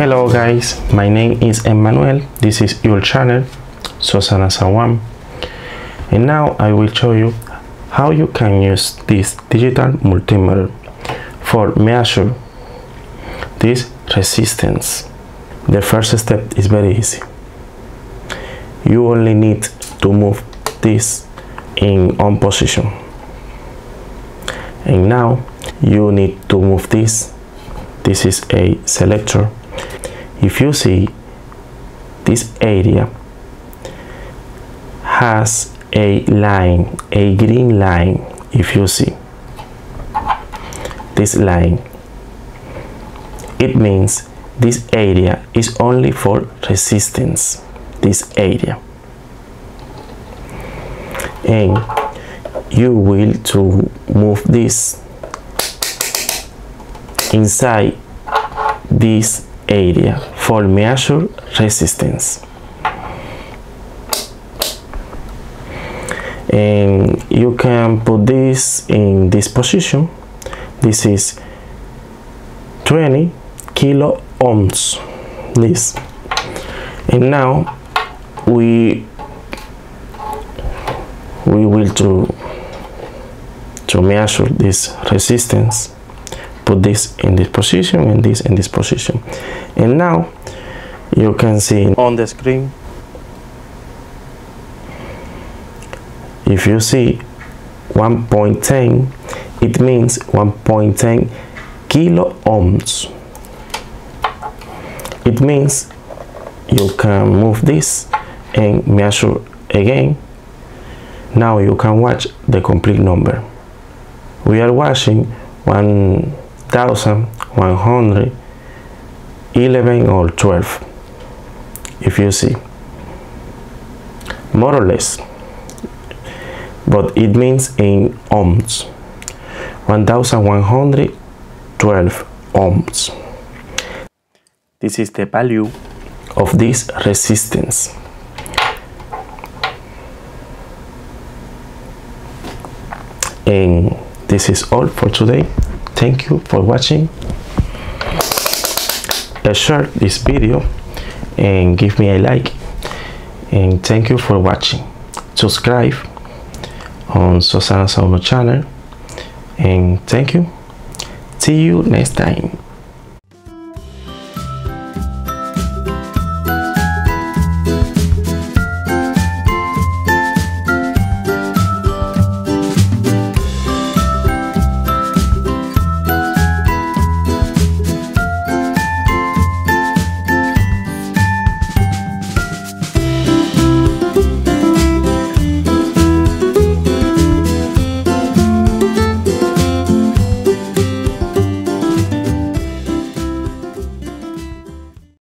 Hello guys, my name is Emmanuel. This is your channel, SosaNasa1. And now I will show you how you can use this digital multimeter for measure this resistance. The first step is very easy. You only need to move this in on position. And now you need to move this. This is a selector if you see this area has a line a green line if you see this line it means this area is only for resistance this area. And you will to move this inside this area for measure resistance. And you can put this in this position. This is 20 kilo ohms this. And now we we will to to measure this resistance. Put this in this position and this in this position. And now you can see on the screen. If you see 1.10 it means 1.10 kilo ohms it means you can move this and measure again. Now you can watch the complete number. We are watching 1111 or 12 if you see. More or less. But it means in ohms. 1112 ohms. This is the value of this resistance. And this is all for today. Thank you for watching. Share this video and give me a like. And thank you for watching. Subscribe on SosaNasa1 channel. And thank you. See you next time